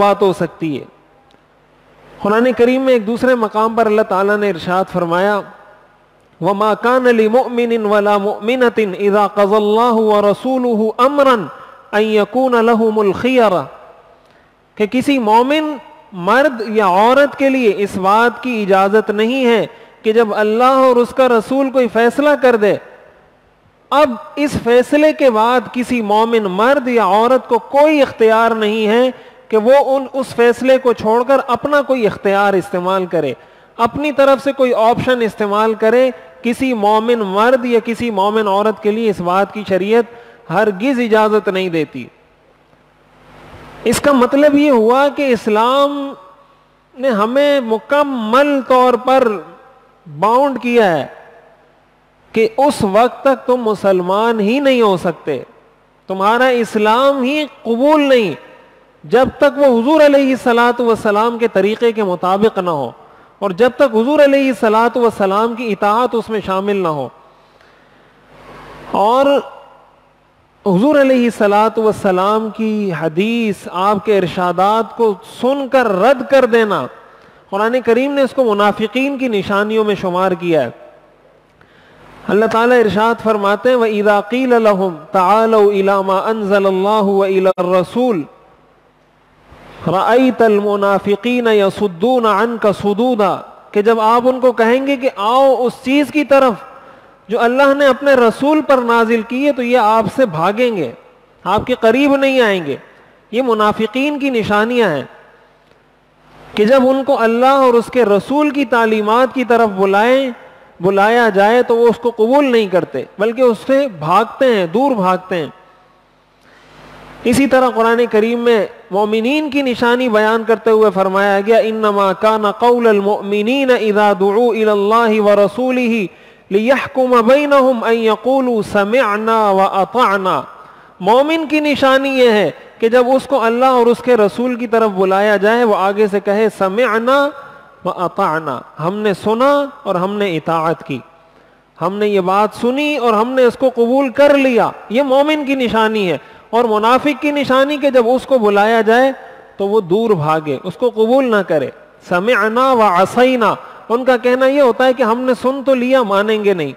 बात हो सकती है। कुरान करीम में एक दूसरे मकाम पर अल्लाह ताला ने इरशाद फरमाया व माकान अली मोमिन वला मोमिनतिन इदा कज़ल्लाहु व रसूलुहु अमरन अन यकून लहुमुल खियरा. कि किसी मोमिन मर्द या औरत के लिए इस बात की इजाज़त नहीं है कि जब अल्लाह और उसका रसूल कोई फैसला कर दे, अब इस फैसले के बाद किसी मोमिन मर्द या औरत को कोई इख्तियार नहीं है कि वो उन, उस फैसले को छोड़कर अपना कोई इख्तियार इस्तेमाल करे, अपनी तरफ़ से कोई ऑप्शन इस्तेमाल करे, किसी मोमिन मर्द या किसी मोमिन औरत के लिए इस बात की शरीयत हरगिज इजाज़त नहीं देती। इसका मतलब ये हुआ कि इस्लाम ने हमें मुकम्मल तौर पर बाउंड किया है कि उस वक्त तक तुम मुसलमान ही नहीं हो सकते। तुम्हारा इस्लाम ही कबूल नहीं। जब तक वो हुजूर सलात वसलाम के तरीके के मुताबिक ना हो और जब तक हुजूर सलात वसलाम की इतात उसमें शामिल ना हो। और हजूर सलात वसलाम की हदीस आपके इर्शादात को सुनकर रद्द कर देना, कुरान करीम ने इसको मुनाफिकीन की निशानियों में शुमार किया है। अल्लाह ताला इरशाद फरमाते हैं व इदाकील तालो इलामा अनजल्लाहु व इला रसूल। रईतल मुनाफिकीन यसुद्दून अन का सुदूदा कि जब आप उनको कहेंगे कि आओ उस चीज़ की तरफ़ जो अल्लाह ने अपने रसूल पर नाजिल की है तो ये आपसे भागेंगे, आपके करीब नहीं आएँगे। ये मुनाफिकीन की निशानियाँ हैं कि जब उनको अल्लाह और उसके रसूल की तालीमात की तरफ़ बुलाएँ, बुलाया जाए तो वो उसको कबूल नहीं करते, बल्कि उससे भागते हैं, दूर भागते हैं। इसी तरह कुरान करीम में मोमिन की निशानी बयान करते हुए फरमाया गया इन नमा का व रसूल ही मोमिन की निशानी यह है कि जब उसको अल्लाह और उसके रसूल की तरफ़ बुलाया जाए, वो आगे से कहे समिअना व अताना. हमने सुना और हमने इतात की। हमने ये बात सुनी और हमने इसको कबूल कर लिया। ये मोमिन की निशानी है। और मुनाफिक की निशानी के जब उसको बुलाया जाए तो वो दूर भागे। उसको कबूल ना करे। समय आना व असैना। उनका कहना यह होता है कि हमने सुन तो लिया, मानेंगे नहीं।